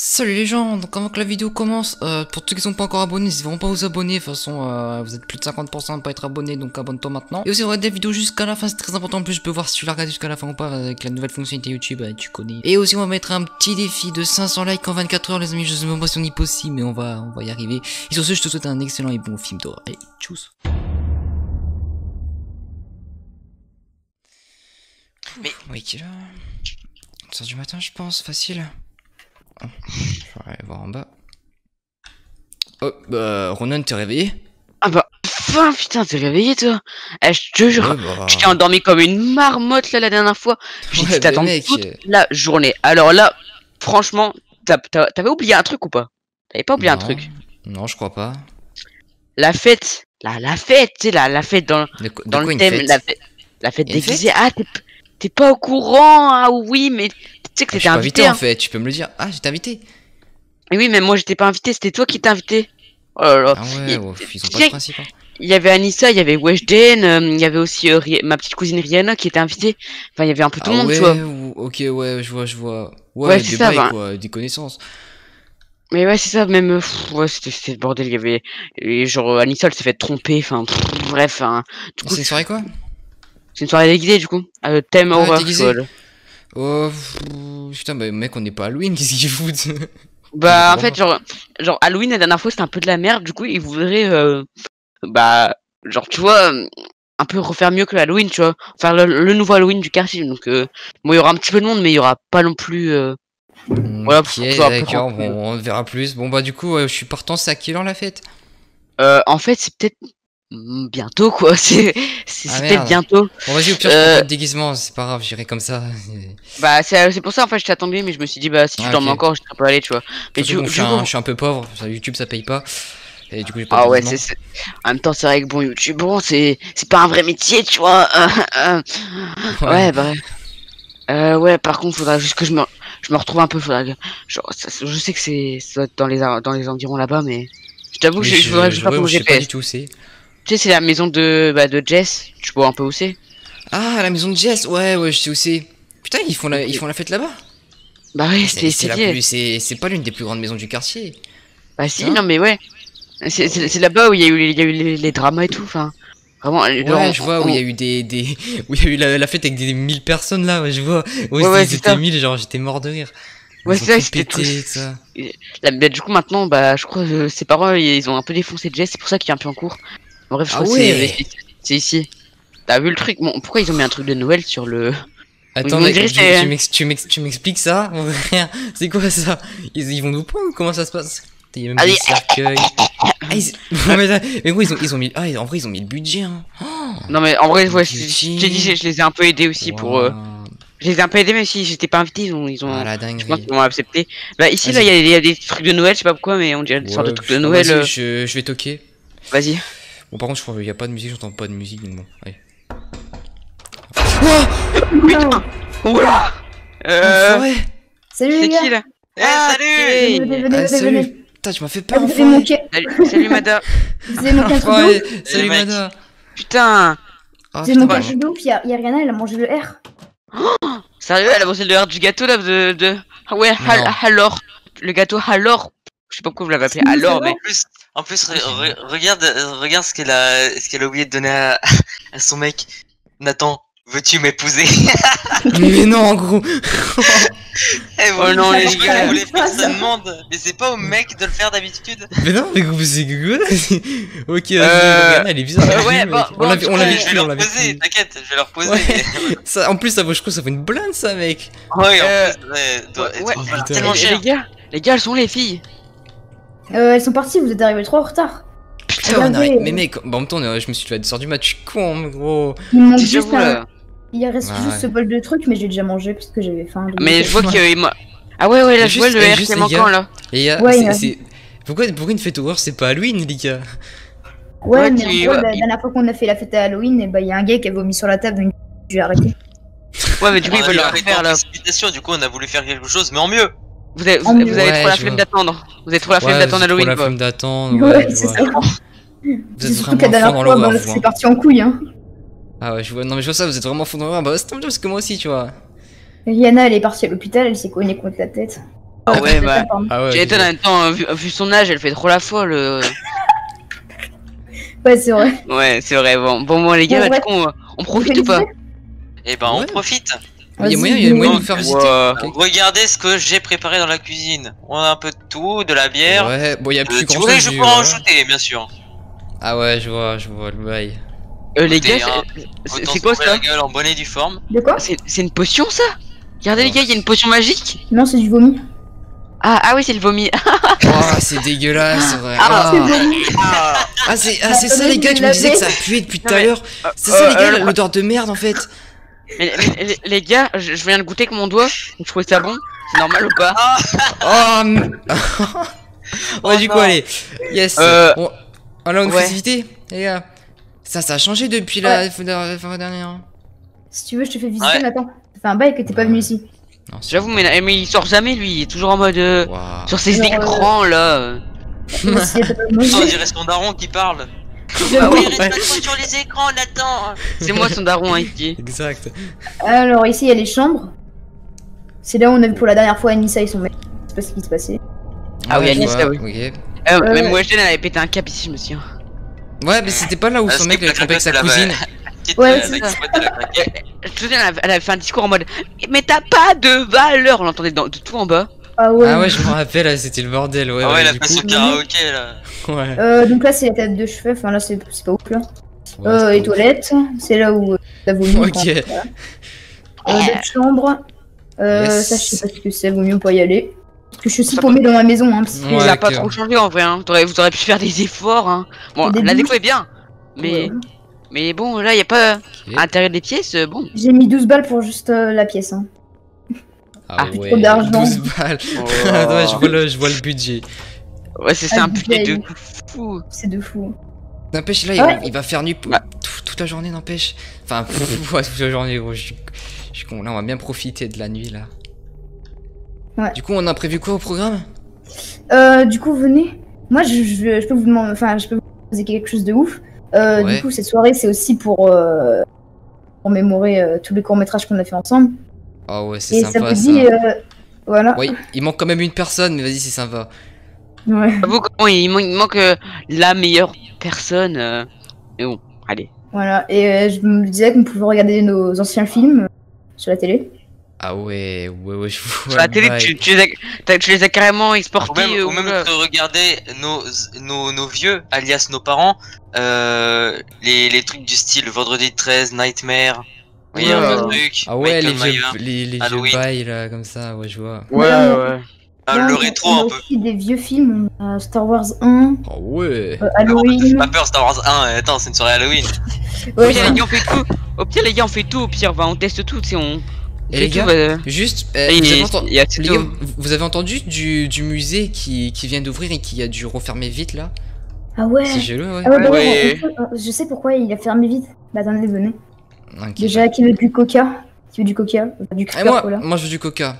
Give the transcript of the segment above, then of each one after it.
Salut les gens, donc avant que la vidéo commence, euh, pour ceux qui sont pas encore abonnés, n'hésitez vraiment pas à vous abonner, de toute façon euh, vous êtes plus de 50% à ne pas être abonné, donc abonne-toi maintenant. Et aussi regarder des vidéos jusqu'à la fin, c'est très important, en plus je peux voir si tu l'as regardé jusqu'à la fin ou pas, avec la nouvelle fonctionnalité YouTube, euh, tu connais. Et aussi on va mettre un petit défi de 500 likes en 24 heures les amis, je sais même pas si on y possible, mais on va, on va y arriver. Et sur ce, je te souhaite un excellent et bon film d'horreur. Allez, tchuss Mais- Oui, qui est là 11h du matin, je pense, facile. Je vais aller voir en bas. Oh, bah, Ronan, t'es réveillé? Ah bah, enfin, putain, t'es réveillé toi Eh, je te jure, Ouais, bah... je t'ai endormi comme une marmotte là la dernière fois. J'ai Ouais, bah, mec, toute euh, la journée. Alors là, franchement, t'avais oublié un truc ou pas? T'avais pas oublié un truc? Non, je crois pas. La fête, la, la fête, tu sais, la, la fête dans, De, dans le thème, fête? la fête, la fête déguisée. Ah, t'es pas au courant Ah oui, mais tu sais que Ah, t'étais pas invité. invité en hein. fait, tu peux me le dire. Ah, j'étais invité. Et oui, mais moi j'étais pas invité, c'était toi qui t'es invité. Oh là là. Ah ouais, il- ouais, ils ont pas de principe. hein. Il y avait Anissa, il y avait Weshden, euh, il y avait aussi euh, ma petite cousine Rihanna qui était invitée. Enfin, il y avait un peu tout Ah le monde, ouais, tu vois. ou- ok, ouais, je vois, je vois. Ouais, Ouais, des ça, bails, quoi, des connaissances. Mais ouais, c'est ça, même, euh, pff, ouais, c'était le bordel, il y avait, et genre, Anissa, elle s'est fait tromper, enfin, bref, hein. du coup, C'est soirée quoi? C'est une soirée déguisée, du coup, euh, thème Ah, horreur, Oh, putain, bah mec, on n'est pas Halloween, qu'est-ce qu'ils foutent Bah, en fait, genre, genre, Halloween, la dernière fois, c'était un peu de la merde, du coup, ils voudraient, euh, bah, genre, tu vois, un peu refaire mieux que Halloween, tu vois, faire le, le nouveau Halloween du quartier, donc, euh, bon, il y aura un petit peu de monde, mais il y aura pas non plus, euh, Voilà, Ok, pour que ce soit un peu d'accord, bon, on verra plus. Bon, bah, du coup, euh, je suis partant, c'est à quelle heure la fête? En fait, c'est peut-être bientôt, quoi, c'est, c'est Ah, bientôt. Bon, vas-y, au pire, Euh, pas de déguisement, c'est pas grave, j'irai comme ça. Bah, c'est c'est pour ça, en fait, je t'attendais, mais je me suis dit, bah, si tu Ah, dormais encore, je serais pas allé, tu vois. Mais du, je, suis un, coup- je suis un peu pauvre, YouTube ça paye pas. Et du coup, j'ai pas Ah ouais, c'est, en même temps, c'est vrai que bon, YouTube, bon, c'est, c'est pas un vrai métier, tu vois. euh, euh, ouais, bah, ouais. Euh, ouais, par contre, faudra juste que je me, je me retrouve un peu, faudra genre, ça- je sais que c'est, dans les, dans les environs là-bas, mais je t'avoue que je, je que je ouais, sais pas tout où c'est. Tu sais, c'est la maison de, bah, de Jess, tu vois un peu où c'est. Ah, la maison de Jess, ouais, ouais, je sais où c'est. Putain, ils font la, ils font la fête là-bas. Bah ouais, C'est c'est, pas l'une des plus grandes maisons du quartier. Bah si, Hein non mais ouais. C'est là-bas où il y a eu, il y a eu les, les dramas et tout, enfin. Vraiment, Ouais, genre, je vois où il y a eu des, des où il y a eu la, la fête avec des 1000 personnes là, ouais, je vois. Ouais, Ouais, ça. 1000, genre j'étais mort de rire. Ouais, c'est ça, c'était pété, tout- ça. là, bah, du coup maintenant, bah je crois que ses parents ils ont un peu défoncé Jess, c'est pour ça qu'il est un peu en cours. En bref, je Ah crois que c'est- ouais. ici. T'as vu le truc? Bon, pourquoi ils ont mis un truc de Noël sur le. Attends, mec, dirait tu, m'expliques ça? C'est quoi ça? Ils, ils vont nous prendre comment ça se passe? Il y a même Allez. des cercueils. Ah, ils... Ouais, mais, mais gros, ils ont, ils ont mis. Ah, en vrai, ils ont mis le budget. Hein. Non mais en vrai, ouais, je je les ai un peu aidés aussi pour. euh. Je les ai un peu aidés, mais si j'étais pas invité, ils ont. Ils ont... Ah, la je pense qu'ils m'ont accepté. Bah ici là, il y, a- il y a des trucs de Noël, je sais pas pourquoi, mais on dirait des sortes de Ouais, trucs de Noël. euh, je, je vais toquer. Vas-y. Bon, par contre, je crois qu'il n'y a pas de musique, j'entends pas de musique. Donc bon, allez. Putain Oula Euh. Enfoiré. Salut C'est qui là Eh, Ah, salut Venez, venez, Ah, salut. venez. Putain, tu m'as fait peur. Enfoiré. manqué, Salut, salut Mada vous. Salut. Mada. Putain Ah, y a Rihanna, elle a mangé le R. Sérieux, elle a mangé le heure du gâteau là de... de... Ah ouais, Non. alors Le gâteau alors Je sais pas pourquoi vous l'avez appelé alors, mais... En plus, en plus re- re- regarde, euh, regarde ce qu'elle a, ce qu'elle a oublié de donner à, à son mec. Nathan, veux-tu m'épouser? Mais non, en gros. Eh, Oh non, les gars. voulais faire ça demande, mais c'est pas au mec de le faire d'habitude. Mais non, mais gros, c'est rigolo. ok, Euh, regarde, elle est bizarre. euh, ouais, bon, on l'avait, bon, on l'avait je vais vu, leur poser, t'inquiète, je vais leur poser. Ouais. Ça, en plus, ça vaut, je crois, que ça vaut une blinde, ça, mec. ouais, en Euh, plus, ouais, doit être ouais, voilà, putain. tellement les, cher. les gars, les gars, elles sont les filles? Euh, elles sont parties, vous êtes arrivés trop en retard. Putain, Regardez, on arrête- euh, mais mec, bah, en même temps, je me suis fait sortir du match, je suis con, gros. Il me manque juste j'avoue, un... là. Il reste Ouais, juste ouais. ce bol de trucs, mais j'ai déjà mangé parce que j'avais faim. donc- Mais je vois qu'il m'a... Ah ouais, ouais, là, je vois juste- le eh, R juste, qui est les manquant là Et y a, Ouais, c'est- ouais. c'est- Pourquoi, pourquoi une fête horreur, c'est pas Halloween, les gars? Ouais, Ouais, mais qui- en gros, ouais. la dernière fois qu'on a fait la fête à Halloween, et bah, il y a un gars qui a vomi sur la table, donc j'ai arrêté. Ouais, mais du coup, On ils a veulent le refaire là précipitation, du coup on a voulu faire quelque chose, mais en mieux. Vous avez, vous, En vous mieux. avez Ouais, trop la flemme d'attendre Vous avez trop la flemme Ouais, d'attendre j'ai trop Halloween la flemme d'attendre, Ouais, c'est ça. Vous C'est êtes la dernière fois, bah, vous, hein. c'est parti en couille, hein. Ah ouais, je vois, non mais je vois ça, vous êtes vraiment fond dans l'horreur, bah c'est tant mieux parce que moi aussi, tu vois. Rihanna, elle est partie à l'hôpital, elle s'est cognée contre la tête. Ah ouais, bah. Ah ouais. En même temps, vu, vu son âge, elle fait trop la folle. euh. Ouais, c'est vrai. Ouais, c'est vrai. Bon, bon, moi, les gars, du coup, on, on profite ou pas Et ben on profite. Il y a moyen, il y a moyen de faire visiter. Regardez ce que j'ai préparé dans la cuisine. On a un peu de tout, de la bière. Ouais, bon, il y a Euh, plus tu grand voulais, chose. je peux en ouais. ajouter, bien sûr. Ah ouais, je vois, je vois le bail. Euh, les gars, hein, c'est- quoi ça la gueule en bonnet du forme. De quoi C'est c'est une potion ça Regardez les gars, il y a une potion magique Non, c'est du vomi. Ah, ah oui, c'est le vomi. Oh, c'est dégueulasse, ouais. Ah, Ah, C'est vomi. Ah, c'est ah, c'est ça, les gars, je me disais que ça puait depuis tout à l'heure. C'est ça, Euh, les gars, euh, l'odeur de merde en fait. Mais, mais- les, les gars, je, je viens de goûter avec mon doigt, je trouvais ça bon? C'est normal ou pas? Oh, m- ouais, du coup, non. allez. Yes. Euh, une ouais. festivité, les gars. Ça, ça a changé depuis la fois dernière. Si tu veux, je te fais visiter, Ouais. Nathan. Ça fait un bail que t'es pas venu ici. Non, c'est- J'avoue, mais, mais il sort jamais lui, il est toujours en mode. euh, Waouh. sur ses Alors, euh, écrans là. euh. Mais si t'as pas On mangé. dirait son daron qui parle. Ah ouais, ouais. trop sur les écrans, Nathan. C'est moi son daron hein, ici. Exact. Alors, ici, il y a les chambres. C'est là où on a vu pour la dernière fois Anissa et son mec. Je sais pas ce qui se passait. Ah oui, là, oui. Euh, Euh, Même moi, je elle avait pété un cap ici, je me souviens. Ouais, mais c'était pas là où Ah, son mec avait pas trompé avec sa cousine. Ouais, euh, c'est ça. Je me souviens, elle avait- fait un discours en mode Mais t'as pas de valeur On l'entendait de tout en bas. Ah ouais. Ah ouais, je me rappelle, c'était le bordel, ouais. Ah ouais, ouais, la du coup. au karaoké là. Ouais. Euh, donc là, c'est la tête de cheveux. Enfin, là, c'est pas ouf là. Ouais, euh, c'est les toilettes. C'est là où euh, t'as vomi. Ok. quand- voilà. Euh, d'autres chambres. Euh, Yes. Ça, je sais pas ce que c'est. Vaut mieux pas y aller. Parce que je suis aussi Ça paumée dans ma maison. Hein, parce que- Ouais, ça a pas ok. trop changé en vrai. Hein. Vous auriez pu faire des efforts. Hein. Bon, la douches. déco est bien. Mais, Ouais. mais bon, là, y a pas. Ok. À l'intérieur des pièces, bon. J'ai mis 12 balles pour juste euh, la pièce. Hein. Ah plus ouais, trop d'argent. 12 balles. Je vois le, je vois le budget. Ouais, c'est c'est Ah, un budget de fou. C'est de fou. N'empêche, là, il, Ouais. il va faire nuit toute la journée, n'empêche. Enfin, pff, ouais, toute la journée, gros. Je, suis- je. Là, on va bien profiter de la nuit, là. Ouais. Du coup, on a prévu quoi au programme? Euh, du coup, venez. Moi, je, je, je peux vous demander, enfin, je peux vous poser quelque chose de ouf. Euh, Ouais. Du coup, cette soirée, c'est aussi pour euh, pour mémorer euh, tous les courts métrages qu'on a fait ensemble. Ah ouais, c'est Et ça sympa, vous ça. dit, euh, voilà. Ouais, il manque quand même une personne, mais vas-y, c'est sympa. Ouais. Il, man- il manque euh, la meilleure personne. euh, Mais bon, allez. Voilà. Et euh, je me disais qu'on pouvait regarder nos anciens films sur la télé. Ah ouais, ouais, ouais, je vois. Sur la télé, tu, tu les as, t'as- tu les as carrément Ou exportés. même, euh, ou même oula. de regarder nos, nos, nos vieux, alias nos parents, euh, les, les trucs du style Vendredi 13, Nightmare. Un truc Ah ouais, les vieux, les, les vieux bails, là, comme ça, ouais, je vois. Ouais, ouais. Ah, le rétro un peu. aussi des vieux films. A Star Wars 1, Oh ouais. euh, Halloween. Pas peur Star Wars 1, attends, c'est une soirée Halloween. Au Ouais, pire, les gars, on fait tout. Au pire, les gars, on fait tout. Au pire, bah, on teste tout. On. Et les tout, gars, bah, juste, euh, et vous, avez entendu, les gars, vous- avez entendu du, du musée qui, qui vient d'ouvrir et qui a dû refermer vite, là? Ah ouais. C'est gelé, ouais. Ah ouais, bah Ouais. ouais, on- je sais pourquoi il a fermé vite. Bah attendez, venez. Déjà, qui veut du coca Qui veut du coca Du Et Coca moi, Cola. moi, je veux du coca.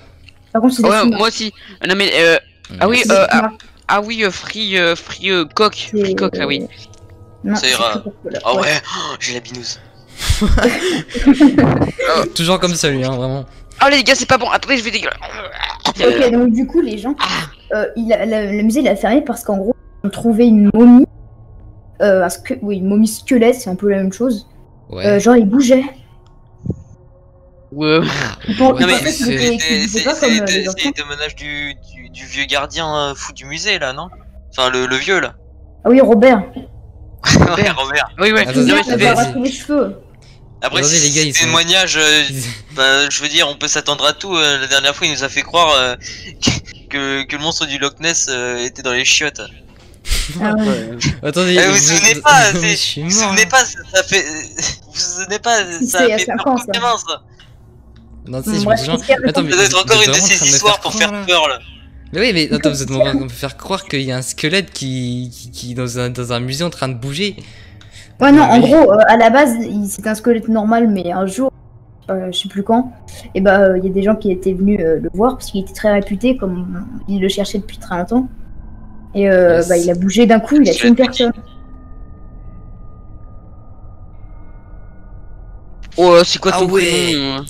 Par contre, c'est des Ouais, moi aussi. Non, mais. Euh, ah oui, euh, ah, ah oui, euh, free, euh, free euh, coq. Free coq, ah oui. Non, Ça c'est ira. Ah Ouais. ouais, oh, j'ai la binouse. Toujours comme ça, lui, hein, vraiment. Oh les gars, c'est pas bon. Attendez, je vais dégueuler. Ok, donc du coup, les gens, euh, il a, la- le musée il a fermé parce qu'en gros, ils ont trouvé une momie. Euh, un oui, une momie squelette, c'est un peu la même chose. Ouais. Euh, genre, il bougeait. Ouais. Non mais c'est- euh, les témoignages du, du, du vieux gardien euh, fou du musée là, non? Enfin le, le vieux là. Ah oui, Robert. ouais, Robert. Oui, ouais. Attends, Non, Il mais attends, a c'était- vas-y. raté les cheveux. Après Regardez, les gars, ils sont- témoignage, euh, bah, je veux dire, on peut s'attendre à tout. euh, la dernière fois, il nous a fait croire euh, que, que le monstre du Loch Ness euh, était dans les chiottes. Ah ouais. Attendez, Eh, vous vous souvenez pas, c'est- Vous souvenez pas, ça, fait. Vous vous souvenez pas, Si, ça c'est fait comme ça. Non, Bon, je me souviens. Attends, mais Ça doit être encore une de ces histoires pour faire peur là. Mais oui, mais attends, vous êtes en train de me faire croire qu'il y a un squelette qui, qui, qui est dans un, dans un musée en train de bouger. Ouais, non, en gros, euh, à la base, c'était un squelette normal, mais un jour, euh, je sais plus quand, et bah, euh, il y a des gens qui étaient venus euh, le voir parce qu'il était très réputé, comme ils le cherchaient depuis très longtemps. Et euh, Yes. bah, il a bougé d'un coup, il a tué une personne. Oh, c'est quoi Ah ton ouais. prénom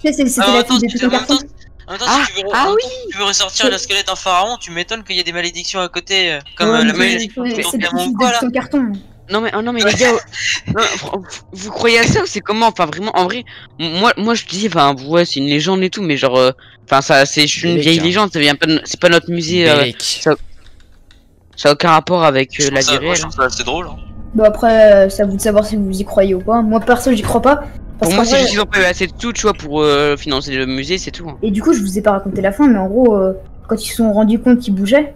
Tu sais, c'est- c'était Alors, la fille de en même temps, temps, Ah, si tu veux, ah temps, si tu veux ressortir le squelette en pharaon, tu m'étonnes qu'il y a des malédictions à côté, euh, comme Ouais, euh, la malédiction c'est- de ton carton. Non mais, oh non mais les gars, non, vous croyez à ça ou c'est comment? Enfin vraiment, en vrai, moi, moi je dis, enfin ouais, c'est une légende et tout, mais genre, euh, enfin ça, c'est juste une Bélec, vieille hein. légende, ça vient pas, de- c'est pas notre musée, euh, ça a aucun rapport avec euh, Je la vie ça- réelle. je ça assez drôle. hein. Bon après, euh, c'est à vous de savoir si vous y croyez ou pas. Moi perso, j'y crois pas. Parce Pour moi, c'est juste qu'ils ont pas eu assez de tout, tu vois, pour euh, financer le musée, c'est tout. hein. Et du coup, je vous ai pas raconté la fin, mais en gros, euh, quand ils se sont rendus compte qu'il bougeait,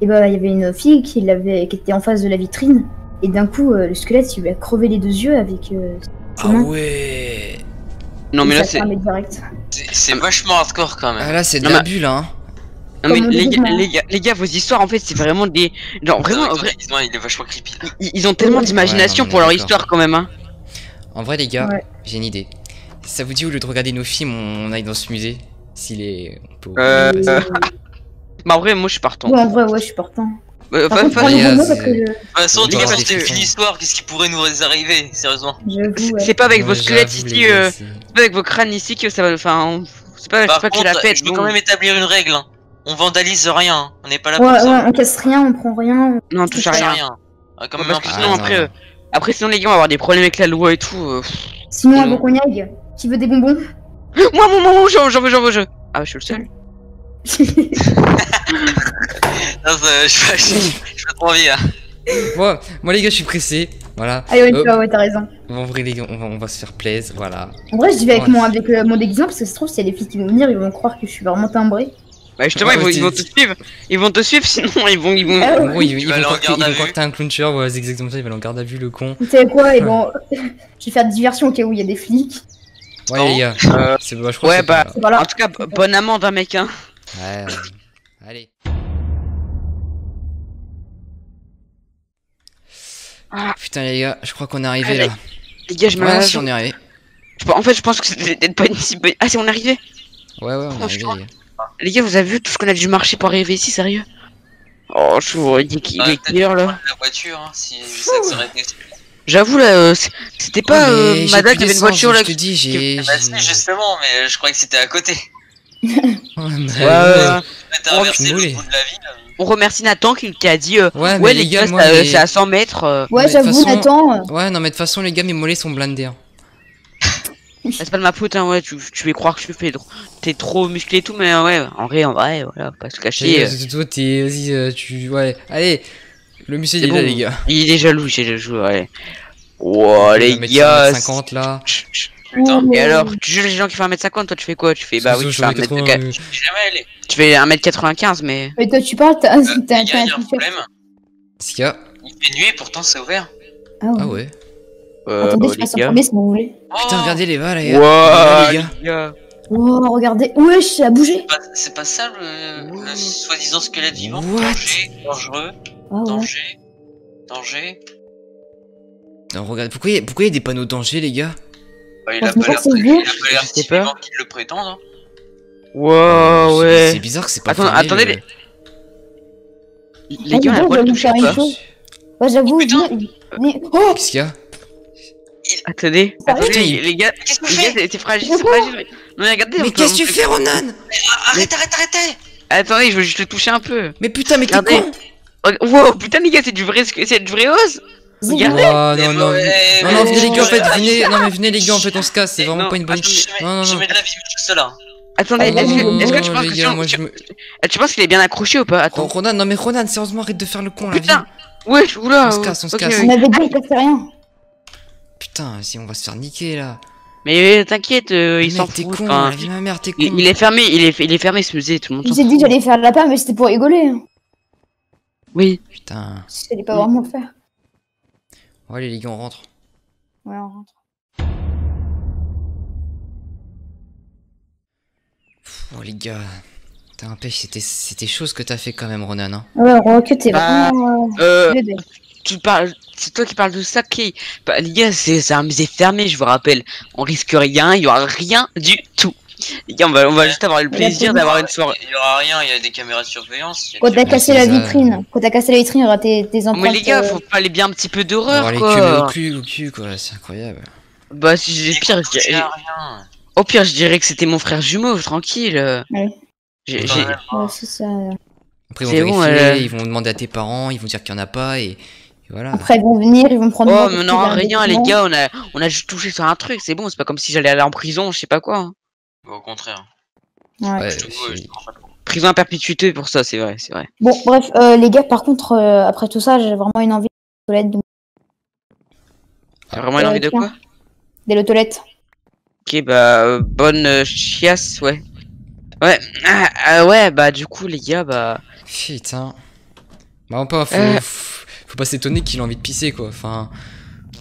et ben il y avait une fille qui, l'avait, qui était en face de la vitrine, et d'un coup, euh, le squelette, il lui a crevé les deux yeux avec euh, ses Ah mains. ouais. Non et mais là, c'est. C'est- vachement hardcore quand même. Ah là, c'est de Non, la mais- bulle, hein. non mais les, gars, les gars, les gars, vos histoires, en fait, c'est vraiment des, genre vraiment, vrai, déguisement, il est vachement creepy. ils, ils ont tellement d'imagination non, pour leur histoire quand même, hein. En vrai, les gars, Ouais. j'ai une idée. Ça vous dit, au lieu de regarder nos films, on aille dans ce musée? S'il est. on peut- euh, Bah en vrai, moi je suis partant. Ouais, en vrai, ouais, je suis partant. Euh, Par fa- contre, gars, bonbon c'est- parce que je- De toute façon, parce que- une histoire, qu'est-ce qui pourrait nous arriver, sérieusement c'est ouais. c'est pas avec vos squelettes ici, euh, c'est- pas avec vos crânes ici que ça va, enfin, on- c'est pas, pas que c'est la fête. je veux quand même établir une règle. hein. On vandalise rien, hein. on n'est pas là Ouais, pour ça. ouais, on casse rien, on prend rien. Non, on touche à rien. Ah, quand Ouais, même parce que un peu. sinon après, non. euh, après sinon les gars on va avoir des problèmes avec la loi et tout. euh. Sinon, Non. avant qu'on y aille, qui veut des bonbons Moi, mon moment, j'en j'en veux, j'en veux, je. Ah, je suis le seul. Non, ça- je je- je fais trop envie. hein. Moi, moi, les gars, je suis pressé. Voilà. Allez, on y Euh, ouais, t'as raison. En vrai, les gars, on va, on va se faire plaisir. Voilà. En vrai, j'y vais avec, Ouais. mon, avec euh, mon déguisement parce que ça se trouve, s'il y a des filles qui vont venir, ils vont croire que je suis vraiment timbré. Bah justement, Ouais, ils, vont, ils vont te suivre. Ils vont te suivre, sinon ils vont, ils vont. Ah En ouais. gros, ils, ils vont croire que- ils à vont croire vue. que t'es un clowncher. Ouais, c'est exactement ça. Ils veulent en garde à vue, le con. Vous savez quoi Et bon, je vais faire des diversions au cas où il y a des flics. Ouais, Non. les gars. Euh, C'est bah, je crois ouais, que c'est bah- pas Voilà. En tout cas, bonne amende, hein, mec. Hein. Ouais. euh, Allez. Putain, les gars, je crois qu'on est arrivé là. Les gars, je me Ouais, si, on est arrivé. Je pense- En fait, je pense que c'était peut-être pas une si bonne. Ah, c'est on est arrivé. Ouais, ouais, on est arrivé, les gars. Vous avez vu tout ce qu'on a dû marcher pour arriver ici, sérieux? Oh, je vous il est qui- il Ouais, est peut-être quelle heure là prendre La voiture, hein, si ça aurait été. J'avoue là, euh, c'était pas euh, mais j'ai Mada plus qui avait une voiture là. Je te dis, j'ai. Bah, si, justement, mais je croyais que c'était à côté. Ouais, mais- Ouais, ouais. T'as inversé le bout de la ville. On remercie Nathan qui, a dit euh, Ouais, Ouais, les les gars, gars, moi, c'est à- mes- c'est à 100 mètres. euh. Ouais, j'avoue, façon- Nathan. euh, Ouais, non, mais de toute façon, les gars, mes mollets sont blindés. hein. Ah, C'est pas de ma faute, hein, ouais, tu, tu vais croire que tu fais trop- t'es trop musclé et tout, mais euh, ouais, en vrai, en vrai, voilà, pas se cacher. euh, euh, toi, t'es. Vas-y, euh, tu. Ouais, allez. Le musée, il est là, les gars. Il est jaloux, j'ai jaloux, ouais. Oh, On va les gars. 50 là. chut, chut. Putain, Et alors, tu juges les gens qui font 1m50, toi tu fais quoi? Tu fais bah oui, tu fais, 1m Sous- 4 euh, je suis jamais allé. tu fais 1m95, mais. Mais toi, tu parles, t'as Euh, t'as- un problème. Est-ce qu'il y a Il fait nuit et pourtant c'est ouvert. Ah ouais. Ah ouais. Euh, Attendez, bah, je passe en si vous voulez. Putain, Oh, regardez les balles, les gars. Wow, les gars. gars. Oh, regardez. Wesh, ça a bougé. c'est pas- C'est pas ça le, le soi-disant squelette vivant What? Danger, dangereux, Ah ouais. danger, danger. Non, regarde, pourquoi il y, a- pourquoi il y a des panneaux danger, les gars? Bah, il Bah, a c'est pas l'air si vivant qu'il le prétend. Hein. Wow, C'est- ouais. C'est bizarre que c'est pas Attends, fermé, attendez, le- les- Les Ah, gars, on a toucher faire une chose. Ouais, j'avoue, Putain. venez- venez- Oh, Qu'est-ce qu'il y a Attendez, Ah, attendez, les, gars, Qu'est-ce que les tu gars, fais c'est fragile, c'est fragile. Non, mais regardez, on Mais qu'est-ce que tu fais, Ronan Arrête, arrête, arrêtez Attendez, je veux juste le toucher un peu. Mais putain, mais t'es Regardez. con Oh, Wow, putain, les gars, c'est du vrai, c'est du vrai os. Regardez. Oh, non, non, venez les gars, en fait, venez, non mais venez les gars, en fait, on se casse, c'est vraiment Non, pas une bonne... mets, Non, non, je non. mets de la vie juste là. Attendez, est-ce non, que, non, est-ce que tu non, penses les que gars, si on- moi, je tu, me- tu penses qu'il est bien accroché ou pas? Oh, Attends. Ronan, non mais Ronan, sérieusement, arrête de faire le con, là, Putain. viens. Ouais, oula. On se casse, on se casse. On avait dit, il cassait rien. Putain, si on va se faire niquer, là. Mais euh, t'inquiète, euh, il s'en t'es fout. con, enfin, la vie ma mère, t'es con. il, il est fermé, il est, il est fermé ce musée, tout le monde. Je s'en vous ai dit que j'allais faire lapin, mais c'était pour rigoler. hein. Oui. Putain. J'allais pas vraiment le faire. Allez les gars, on rentre. Ouais, on rentre. Pff, Oh les gars. T'as un pêche, c'était c'était chaud ce que t'as fait quand même, Ronan. Hein. Ouais, Rocket, t'es Bah, vraiment. Euh, euh, bébé. tu parles, c'est toi qui parles de ça, qui bah, les gars, c'est c'est un musée fermé, je vous rappelle. On risque rien, il y aura rien du tout. Les gars, on va, on va juste avoir le plaisir d'avoir une soirée. Il y aura rien, il y a des caméras de surveillance. Quand t'as cassé la vitrine, quand t'as cassé la vitrine, il y aura tes, tes Oh, empreintes. mais les gars, euh, faut pas aller bien un petit peu d'horreur, mais au quoi. cul, au cul, quoi, c'est incroyable. Bah, si j'ai pire. Au pire, je dirais que c'était mon frère jumeau, tranquille. Ouais. J'ai-. Ouais, c'est ça. Après, ils vont bon, vérifier, euh. ils vont demander à tes parents, ils vont dire qu'il y en a pas et, et voilà. Après, ils vont venir, ils vont prendre. Oh, mais non, rien, les gars, on a, on a juste touché sur un truc, c'est bon, c'est pas comme si j'allais aller en prison, je sais pas quoi. Hein. Au contraire. Ouais. Je je pas compte. Prison à perpétuité pour ça, c'est vrai, c'est vrai. Bon, bref, euh, les gars, par contre, euh, après tout ça, j'ai vraiment une envie de toilette, donc T'as vraiment une Euh, envie de quoi? D'aller aux toilettes. Ok, bah, euh, bonne euh, chiasse, ouais. Ouais, ah, ah, ouais, bah, du coup, les gars, bah. Putain. Bah, on pas, faut, Euh. faut, faut pas s'étonner qu'il a envie de pisser quoi. Enfin,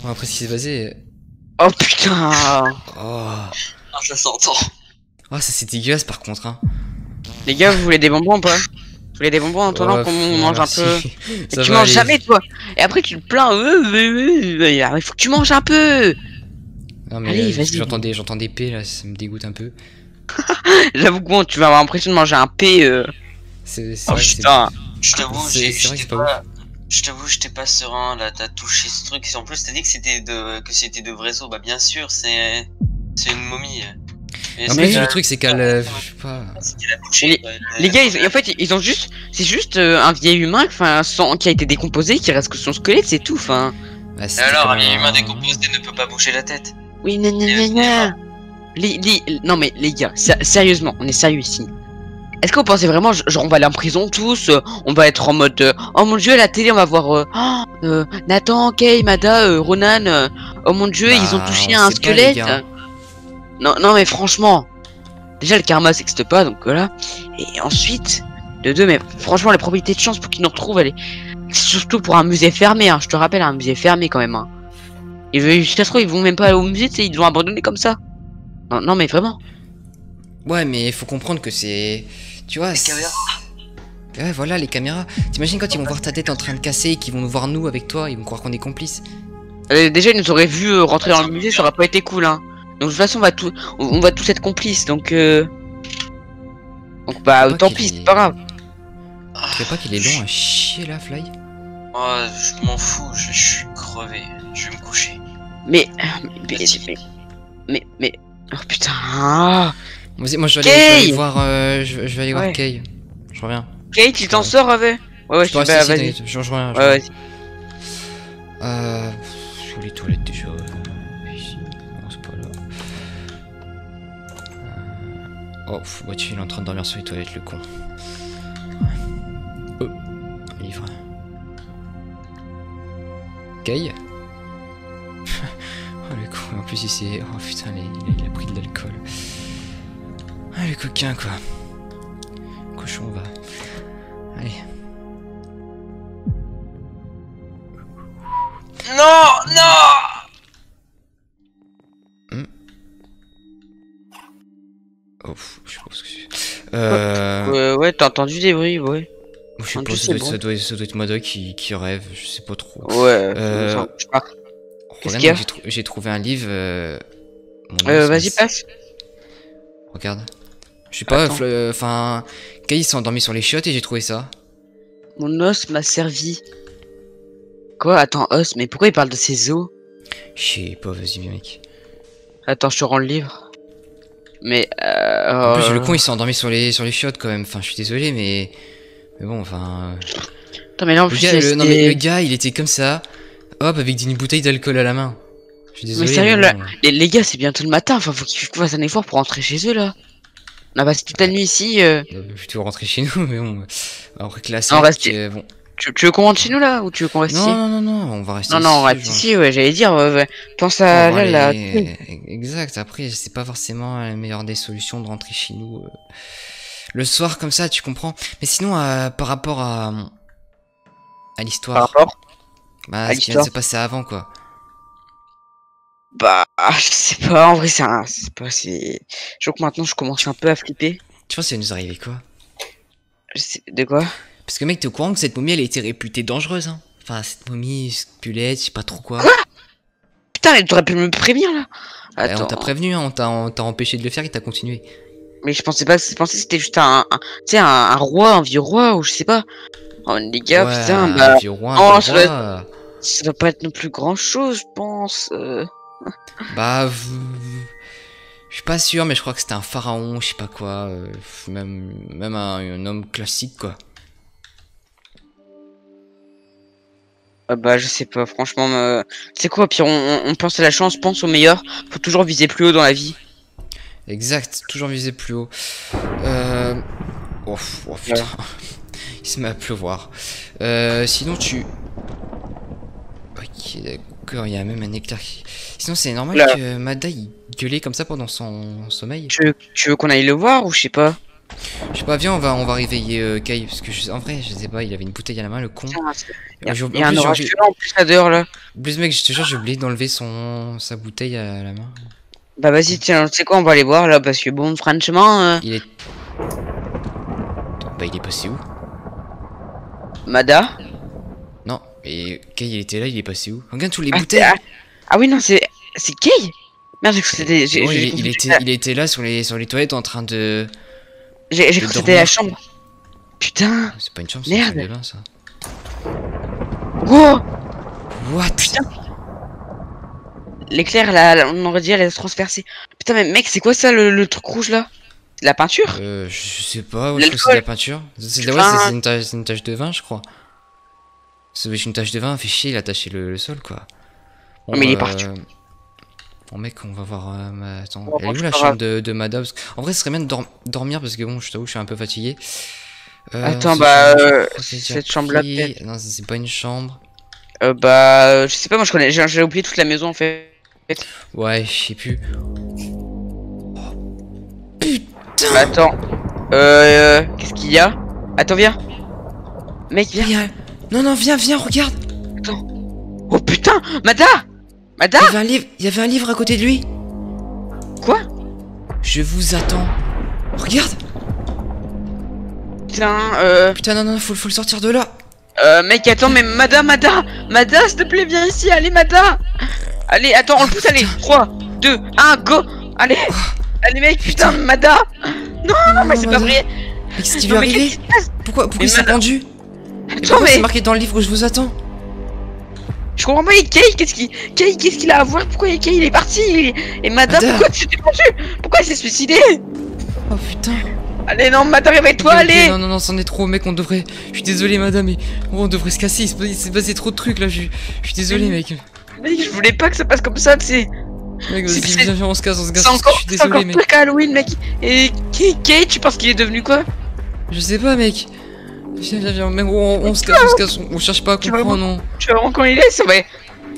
après ce qui s'est passé. Oh putain Oh, Ah, ça s'entend. Oh ça c'est dégueulasse par contre. Hein. Les gars, vous voulez des bonbons ou pas? Vous voulez des bonbons en attendant Ouais, qu'on mange un peu? Ça Tu manges aller. jamais, toi Et après, tu te plains, euh, euh, euh, euh, il faut que tu manges un peu Non mais Allez, vas-y. j'entends des, j'entends des P là, ça me dégoûte un peu. J'avoue que bon, tu vas avoir l'impression de manger un P. euh. C'est Oh vrai putain Je t'avoue, vrai j'étais pas pas. Je t'avoue, j'étais pas serein là. T'as touché ce truc. En plus, t'as dit que c'était de que c'était de vrais os. Bah bien sûr, c'est c'est une momie. Plus, que- le truc c'est qu'elle, euh, je sais pas. c'est qu'elle a touché, Les- quoi. Les gars, ils- en fait, ils ont juste. C'est juste euh, un vieil humain enfin, qui a été décomposé, qui reste que son squelette, c'est tout. Enfin. Bah, alors, un vieil humain décomposé ne peut pas bouger la tête. Oui, non, non, non, non. Les, les- non, mais les gars, sé- sérieusement, on est sérieux ici. Est-ce que vous pensez vraiment, genre, on va aller en prison tous euh, On va être en mode. euh, oh mon dieu, à la télé, on va voir. euh, oh, euh, Nathan, Kay, Mada, euh, Ronan. euh, oh mon dieu, Bah, ils ont touché on à un pas, squelette. Non, non, mais franchement. Déjà, le karma, ça n'existe pas, donc voilà. Et ensuite, de deux, mais franchement, les probabilités de chance pour qu'ils nous retrouvent, elle est. Surtout pour un musée fermé, hein, je te rappelle, un musée fermé quand même. Hein. Ils veulent, ça se trouve, ils vont même pas aller au musée, tu sais, ils l'ont abandonné comme ça. Non, non, mais vraiment. Ouais, mais il faut comprendre que c'est. Tu vois. c'est- caméras. Ouais, voilà, les caméras. T'imagines quand ils vont voir ta tête en train de casser et qu'ils vont nous voir nous avec toi, ils vont croire qu'on est complices. Euh, déjà, ils nous auraient vu euh, rentrer dans le musée, ça aurait pas été cool, hein. Donc, de toute façon, on va, tout, on, on va tous être complices, donc. Euh... Donc, bah, Faut pas tant qu'il pis, est- c'est pas grave. Tu sais pas qu'il est long à chier là, Fly? Oh, je m'en fous. Je, je suis crevé. Je vais me coucher. Mais. Mais. Mais. Mais. mais- Oh putain. ah. Vas-y, moi je vais aller, je vais aller Kay voir, euh, je, je vais aller voir Ouais. Kay. Je reviens. Kate, tu t'en sors avec Ouais, ouais, je je bah, ici, vas-y. je, je Ouais, reviens. vas-y. Euh. les toilettes déjà. Oh, pff, bah, tu est en train de dormir sur les toilettes, le con. Ouais. Oh, livre. Kay Oh, le con, en plus il s'est. Oh putain, il a pris de l'alcool. Ah, le coquin, quoi. Cochon, va. Allez. Non, non. Euh. Ouais, ouais, t'as entendu des bruits, ouais. Je sais pas, ça doit, être- bon. ça, doit être, ça doit être Mada qui, qui rêve, je sais pas trop. Ouais, Euh, je pas. Regarde, j'ai trou- j'ai trouvé un livre. Euh... Euh, vas-y, passe. Regarde. Je sais pas, euh, enfin. Kay s'est endormi sur les chiottes et j'ai trouvé ça. Mon os m'a servi. Quoi? Attends, os, mais pourquoi il parle de ses os? Je sais pas, vas-y, mec. Attends, je te rends le livre. Mais, euh... En plus, euh, le con il s'est endormi sur les, sur les chiottes quand même. Enfin, je suis désolé, mais. Mais bon, enfin. Attends, mais là, en Le plus, gars, le, non, mais le gars, il était comme ça. Hop, avec une bouteille d'alcool à la main. Je suis désolé. sérieux, mais là- les, les gars, c'est bientôt le matin, enfin, faut qu'ils fassent un effort pour rentrer chez eux, là. On a passé toute la nuit ici, euh... Euh, plutôt rentrer chez nous, mais bon. Sac, restez- euh, bon. Tu, tu veux qu'on rentre chez nous, là, ou tu veux qu'on reste Non, ici non, non, non, on va rester Non, ici. non, on reste genre. ici, ouais, j'allais dire, euh, ouais, pense On à va là, là. Exact, après, c'est pas forcément la meilleure des solutions de rentrer chez nous. euh, Le soir, comme ça, tu comprends. Mais sinon, euh, par rapport à. À Par l'histoire. rapport Bah, à ce qui vient de se passer avant, quoi. Bah, je sais pas, en vrai, c'est un... c'est pas, c'est... Je crois que maintenant, je commence un peu à flipper. Tu penses qu'il va nous arriver quoi? Je sais- De quoi? Parce que, mec, t'es au courant que cette momie, elle été réputée dangereuse, hein. Enfin, cette momie, squelette, je sais pas trop quoi. Putain, mais t'aurais pu me prévenir, là on Attends, t'a prévenu, hein, on t'a empêché de le faire et t'as continué. mais je pensais pas, je pensais que c'était juste un, un- tu sais, un, un roi, un vieux roi, ou je sais pas. Oh, les gars, Ouais, putain, un bah, vieux roi, un oh, vieux ça doit roi. ça doit pas être non plus grand chose, je pense. euh. Bah, vous- Je suis pas sûr, mais je crois que c'était un pharaon, je sais pas quoi. euh, même même un, un homme classique, quoi. Ah bah je sais pas, franchement, euh, c'est quoi, pire, on, pense à la chance, pense au meilleur, faut toujours viser plus haut dans la vie. Exact, toujours viser plus haut. Euh... Oh, oh, putain. Il se met à pleuvoir. Euh, sinon tu... Ok, d'accord, il y a même un hectare qui... Sinon c'est normal que Mada il gueulait comme ça pendant son sommeil Tu veux, tu veux qu'on aille le voir ou je sais pas? Pas, viens, on va, on va réveiller euh, Kai, parce que je, en vrai, je sais pas, il avait une bouteille à la main, le con. Il y a, y un plus, orage violent en plus à dehors là. En plus mec, je te jure, j'ai oublié d'enlever son... sa bouteille à la main. Bah vas-y, tiens, tu sais quoi, on va aller voir là, parce que bon, franchement, euh, Il est... Bah il est passé où? Mada? Non, et Kai il était là, il est passé où? Regarde tous les Ah, bouteilles ah, ah oui, non, c'est. C'est Kay Merde, c'était. il, il était, il était là sur les, sur les toilettes en train de... J'ai cru que c'était la chambre. Putain C'est pas une chambre, c'est une ça. Oh What? L'éclair, là, on aurait dit elle se transpercer. Putain, mais mec, c'est quoi ça, le, le truc rouge là? C'est de la peinture? Euh, je sais pas, ouais, je crois que c'est de la peinture. C'est ouais, c'est- c'est une, tache- c'est une tache de vin, je crois. Être une tache de vin, fait chier, il a taché le, le sol, quoi. Bon, Mais il est parti. Bon, mec, on va voir. euh, ma- Attends, elle est où la chambre de, de Mada Parce que- En vrai, ce serait bien de dor- dormir parce que bon, je t'avoue, je suis un peu fatigué. Euh, Attends, bah, euh, cette chambre-là, pris. peut-être. Non, ça, c'est pas une chambre. Euh, bah, je sais pas, moi je connais, j'ai oublié toute la maison en fait. Ouais, je sais plus. Bah, attends. Euh, qu'est-ce qu'il y a? Attends, viens. Mec, viens. Viens. Non, non, viens, viens, regarde. Oh putain Mada Mada Il y avait un livre, il y avait un livre à côté de lui. Quoi? Je vous attends. Regarde. Putain, euh, Putain, non, non, faut, faut le sortir de là. euh, mec, attends, mais Mada, Mada Mada, s'il te plaît, viens ici, allez, Mada. Allez, attends, on le pousse, allez 3, 2, 1, go. Allez Allez, mec, putain, Mada. Non, mais c'est pas vrai. Mais Qu'est-ce qui lui est Non, mais arrivé Pourquoi, pourquoi Mais il s'est madame- pendu? Attends, pourquoi c'est mais marqué dans le livre où je vous attends? Je comprends pas, et Kay, qu'est-ce qu'il Kay, qu'est-ce qu'il a à voir? Pourquoi Kay, il est parti Et, et Mada, Mada. pourquoi tu t'es Pourquoi il s'est suicidé Oh putain. Allez, non, Mada, réveille-toi, Ok, ok, allez Non, non, non, c'en est trop, mec, on devrait. Je suis désolé, madame, mais on devrait se casser. Il s'est passé- trop de trucs là. Je suis désolé, mec. Mec, je voulais pas que ça passe comme ça, tu sais Mec, C'est- vas-y, c'est- viens, on se casse, on se casse. Encore, Je suis c'est encore désolé, mec. pire qu'Halloween, mec. Et Kay, Kay, tu penses qu'il est devenu quoi? Je sais pas, mec. Viens, viens, viens, mec, on, on se casse, on se casse. On, on cherche pas à comprendre, non. Tu vas quand il est, ça va.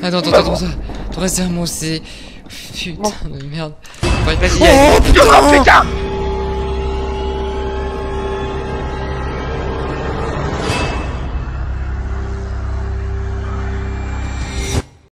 Attends, attends, va attends, attends. Attends, reste derrière moi, c'est. Putain de merde. Oh putain Oh putain